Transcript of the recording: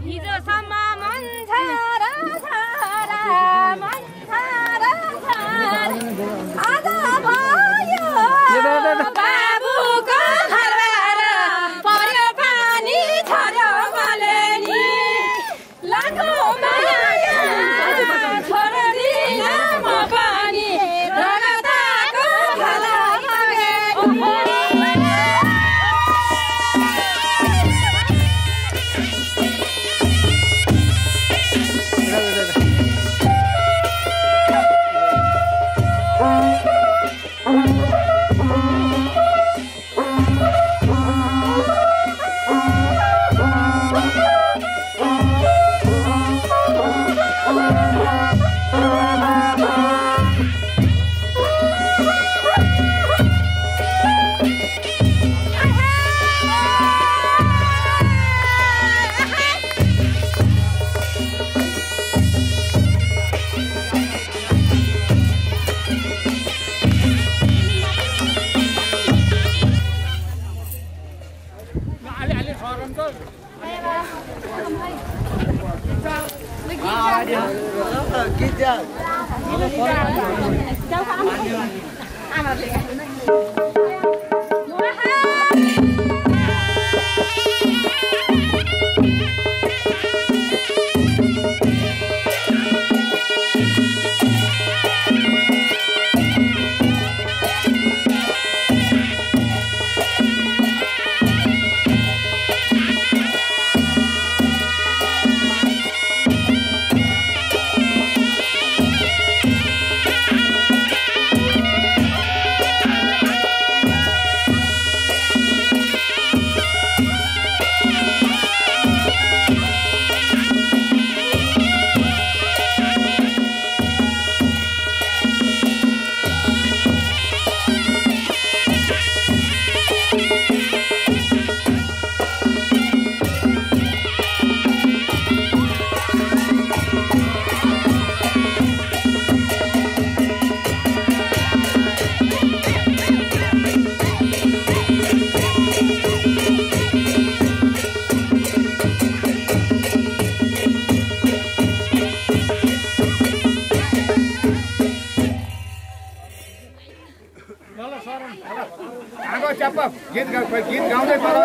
你这。Música À, đi không? Rất kia chưa? Cháu không? Ai mà गीत गाउँदै गर